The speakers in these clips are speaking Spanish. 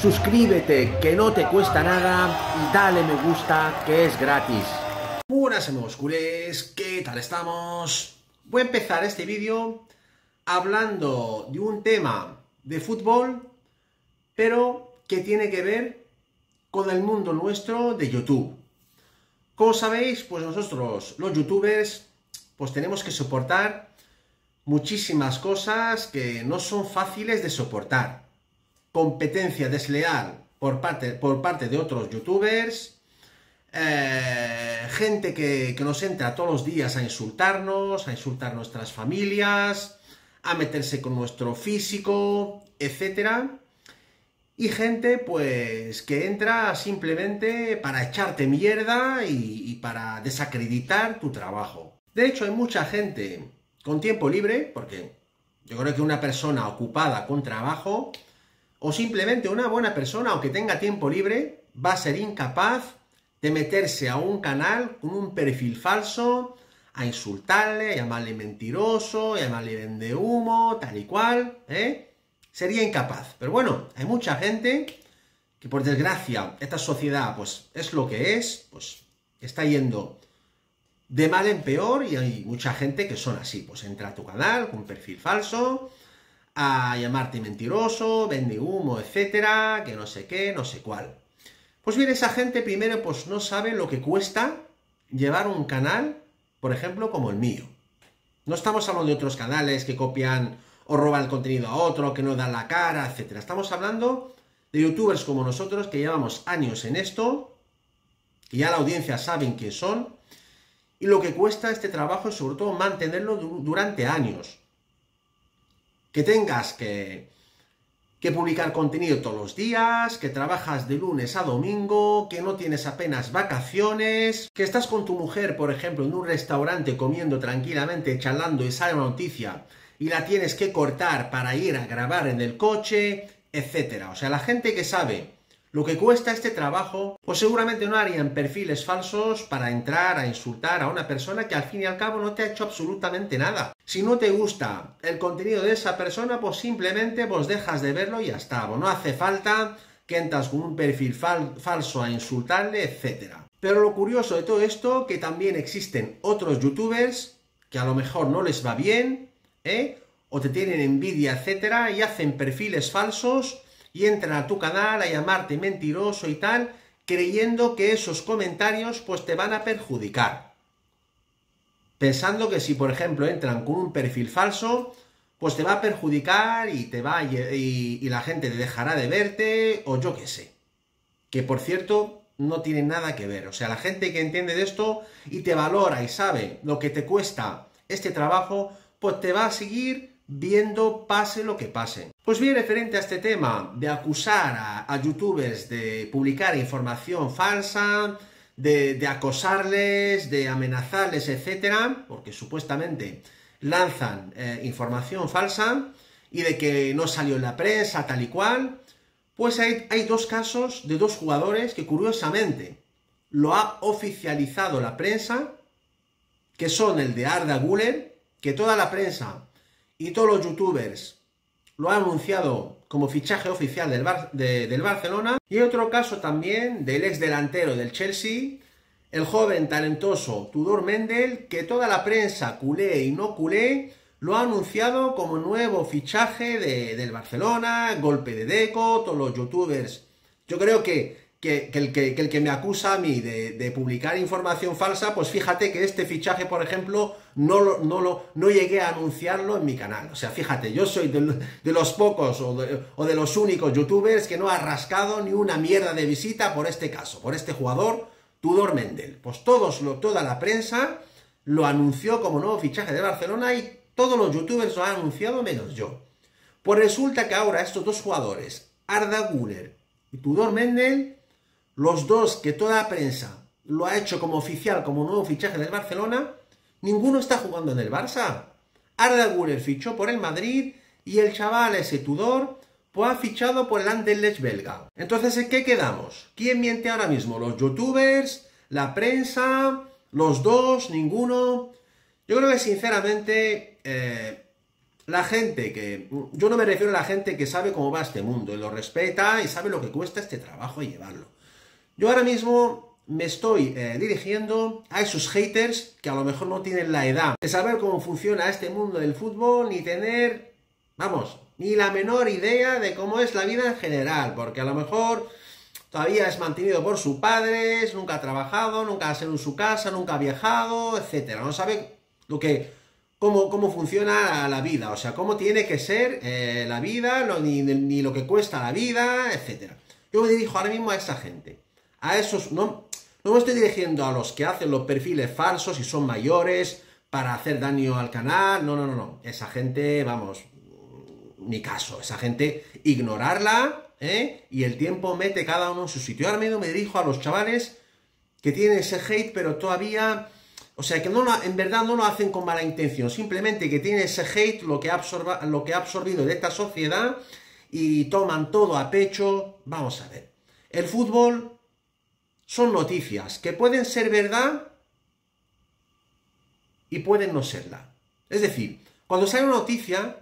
suscríbete que no te cuesta nada y dale me gusta que es gratis. Buenas amigos culés, ¿qué tal estamos? Voy a empezar este vídeo hablando de un tema de fútbol, pero que tiene que ver con el mundo nuestro de YouTube. Como sabéis, pues nosotros los youtubers pues tenemos que soportar muchísimas cosas que no son fáciles de soportar competencia desleal por parte, por parte de otros youtubers, eh, gente que, que, nos entra todos los días a insultarnos, a insultar nuestras familias, a meterse con nuestro físico, etc. Y gente, pues, que entra simplemente para echarte mierda y, y para desacreditar tu trabajo. De hecho, hay mucha gente con tiempo libre, porque yo creo que una persona ocupada con trabajo o simplemente una buena persona, aunque tenga tiempo libre, va a ser incapaz de meterse a un canal con un perfil falso, a insultarle, a llamarle mentiroso, a llamarle vende humo, tal y cual, ¿eh? Sería incapaz. Pero bueno, hay mucha gente que por desgracia esta sociedad pues es lo que es, pues está yendo de mal en peor y hay mucha gente que son así, pues entra a tu canal con un perfil falso, a llamarte mentiroso, vende humo, etcétera, que no sé qué, no sé cuál. Pues bien, esa gente primero pues no sabe lo que cuesta llevar un canal, por ejemplo, como el mío. No estamos hablando de otros canales que copian o roban el contenido a otro, que no dan la cara, etcétera. Estamos hablando de youtubers como nosotros que llevamos años en esto, y ya la audiencia saben quién son, y lo que cuesta este trabajo es sobre todo mantenerlo durante años que tengas que, que publicar contenido todos los días, que trabajas de lunes a domingo, que no tienes apenas vacaciones, que estás con tu mujer, por ejemplo, en un restaurante comiendo tranquilamente, charlando y sale una noticia y la tienes que cortar para ir a grabar en el coche, etcétera. O sea, la gente que sabe lo que cuesta este trabajo, pues seguramente no harían perfiles falsos para entrar a insultar a una persona que al fin y al cabo no te ha hecho absolutamente nada. Si no te gusta el contenido de esa persona, pues simplemente pues dejas de verlo y ya está. Pues no hace falta que entras con un perfil falso a insultarle, etc. Pero lo curioso de todo esto, que también existen otros youtubers que a lo mejor no les va bien, ¿eh? o te tienen envidia, etcétera, y hacen perfiles falsos y entran a tu canal a llamarte mentiroso y tal, creyendo que esos comentarios pues te van a perjudicar. Pensando que si, por ejemplo, entran con un perfil falso, pues te va a perjudicar y te va y, y la gente te dejará de verte o yo qué sé. Que por cierto, no tiene nada que ver. O sea, la gente que entiende de esto y te valora y sabe lo que te cuesta este trabajo, pues te va a seguir viendo pase lo que pase. Pues bien, referente a este tema de acusar a, youtubers de publicar información falsa, de, acosarles, de amenazarles, etcétera, porque supuestamente lanzan eh, información falsa y de que no salió en la prensa, tal y cual, pues hay, dos casos de dos jugadores que curiosamente lo ha oficializado la prensa, que son el de Arda Guller, que toda la prensa y todos los youtubers lo han anunciado como fichaje oficial del, del Barcelona. Y otro caso también del ex delantero del Chelsea, el joven talentoso Tudor Mendel, que toda la prensa culé y no culé lo ha anunciado como nuevo fichaje del Barcelona, golpe de deco, todos los youtubers. Yo creo que que, el, que, el, que, me acusa a mí de, publicar información falsa, pues fíjate que este fichaje, por ejemplo, no, lo, no, lo, no llegué a anunciarlo en mi canal. O sea, fíjate, yo soy de, los pocos o de, o de, los únicos youtubers que no ha rascado ni una mierda de visita por este caso, por este jugador, Tudor Mendel. Pues todos, lo, toda la prensa lo anunció como nuevo fichaje de Barcelona y todos los youtubers lo han anunciado menos yo. Pues resulta que ahora estos dos jugadores, Arda Guller y Tudor Mendel, los dos que toda la prensa lo ha hecho como oficial, como nuevo fichaje del Barcelona, ninguno está jugando en el Barça. Arda Güler fichó por el Madrid y el chaval ese Tudor pues ha fichado por el Anderlecht belga. Entonces, ¿en qué quedamos? ¿Quién miente ahora mismo? ¿Los youtubers? ¿La prensa? ¿Los dos? ¿Ninguno? Yo creo que sinceramente eh, la gente que... Yo no me refiero a la gente que sabe cómo va este mundo, y lo respeta y sabe lo que cuesta este trabajo y llevarlo. Yo ahora mismo me estoy eh, dirigiendo a esos haters que a lo mejor no tienen la edad de saber cómo funciona este mundo del fútbol, ni tener, vamos, ni la menor idea de cómo es la vida en general, porque a lo mejor todavía es mantenido por sus padres, nunca ha trabajado, nunca ha salido en su casa, nunca ha viajado, etcétera. No sabe lo que cómo, cómo funciona la vida, o sea, cómo tiene que ser eh, la vida, ni, ni, lo que cuesta la vida, etc. Yo me dirijo ahora mismo a esa gente, a esos, no, no me estoy dirigiendo a los que hacen los perfiles falsos y son mayores para hacer daño al canal, no, no, no, no, esa gente, vamos, mi caso, esa gente, ignorarla, ¿eh? Y el tiempo mete cada uno en su sitio. Ahora mismo me dirijo a los chavales que tienen ese hate, pero todavía o sea, que no en verdad no lo hacen con mala intención, simplemente que tiene ese hate, lo que, lo que ha absorbido de esta sociedad y toman todo a pecho. Vamos a ver. El fútbol son noticias que pueden ser verdad y pueden no serla. Es decir, cuando sale una noticia,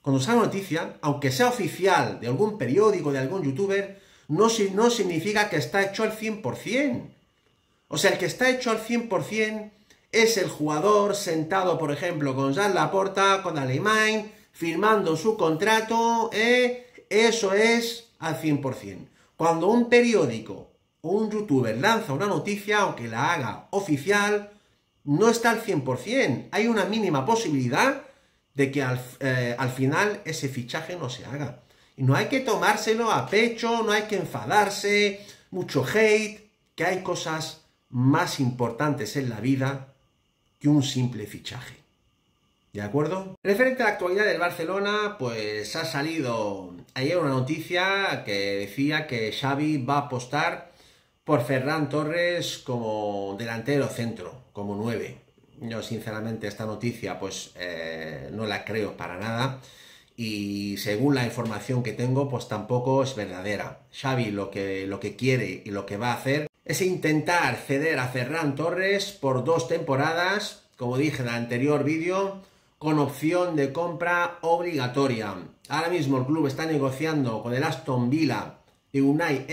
cuando sale una noticia, aunque sea oficial de algún periódico, de algún youtuber, no, no significa que está hecho al 100%. O sea, el que está hecho al 100% es el jugador sentado, por ejemplo, con Jean Laporta, con Alemán, firmando su contrato, ¿eh? eso es al 100%. Cuando un periódico o un youtuber lanza una noticia, aunque la haga oficial, no está al 100%. Hay una mínima posibilidad de que al, eh, al final ese fichaje no se haga. Y no hay que tomárselo a pecho, no hay que enfadarse, mucho hate, que hay cosas más importantes en la vida que un simple fichaje. ¿De acuerdo? Referente a la actualidad del Barcelona, pues ha salido ayer una noticia que decía que Xavi va a apostar por Ferran Torres como delantero centro, como nueve. Yo sinceramente esta noticia pues eh, no la creo para nada y según la información que tengo pues tampoco es verdadera. Xavi lo que, lo que quiere y lo que va a hacer es intentar ceder a Ferran Torres por dos temporadas, como dije en el anterior vídeo, con opción de compra obligatoria. Ahora mismo el club está negociando con el Aston Villa y Unai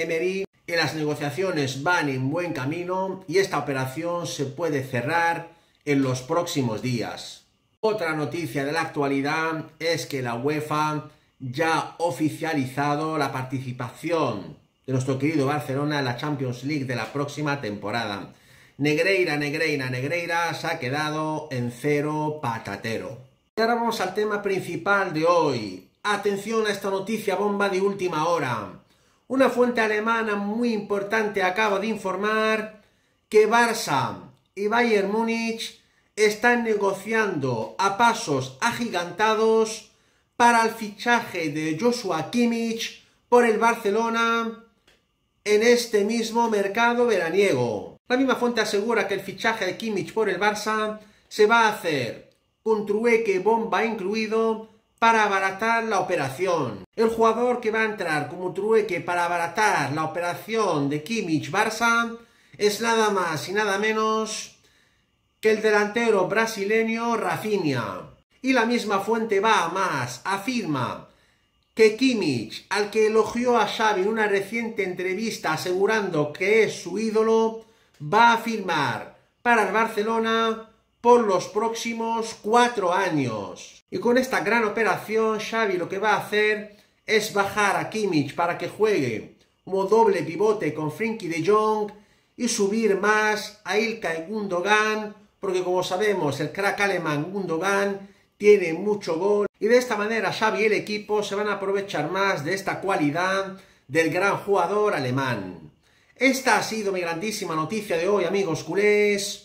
y las negociaciones van en buen camino y esta operación se puede cerrar en los próximos días. Otra noticia de la actualidad es que la UEFA ya ha oficializado la participación de nuestro querido Barcelona en la Champions League de la próxima temporada. Negreira, Negreira, Negreira se ha quedado en cero patatero. Y ahora vamos al tema principal de hoy. Atención a esta noticia bomba de última hora. Una fuente alemana muy importante acaba de informar que Barça y Bayern Múnich están negociando a pasos agigantados para el fichaje de Joshua Kimmich por el Barcelona en este mismo mercado veraniego. La misma fuente asegura que el fichaje de Kimmich por el Barça se va a hacer con trueque bomba incluido para abaratar la operación. El jugador que va a entrar como trueque para abaratar la operación de Kimmich Barça es nada más y nada menos que el delantero brasileño Rafinha. Y la misma fuente va a más, afirma que Kimmich, al que elogió a Xavi en una reciente entrevista asegurando que es su ídolo, va a firmar para el Barcelona por los próximos cuatro años. Y con esta gran operación, Xavi lo que va a hacer es bajar a Kimmich para que juegue como doble pivote con Frenkie de Jong y subir más a Ilkay Gundogan, porque como sabemos el crack alemán Gundogan tiene mucho gol y de esta manera Xavi y el equipo se van a aprovechar más de esta cualidad del gran jugador alemán. Esta ha sido mi grandísima noticia de hoy, amigos culés.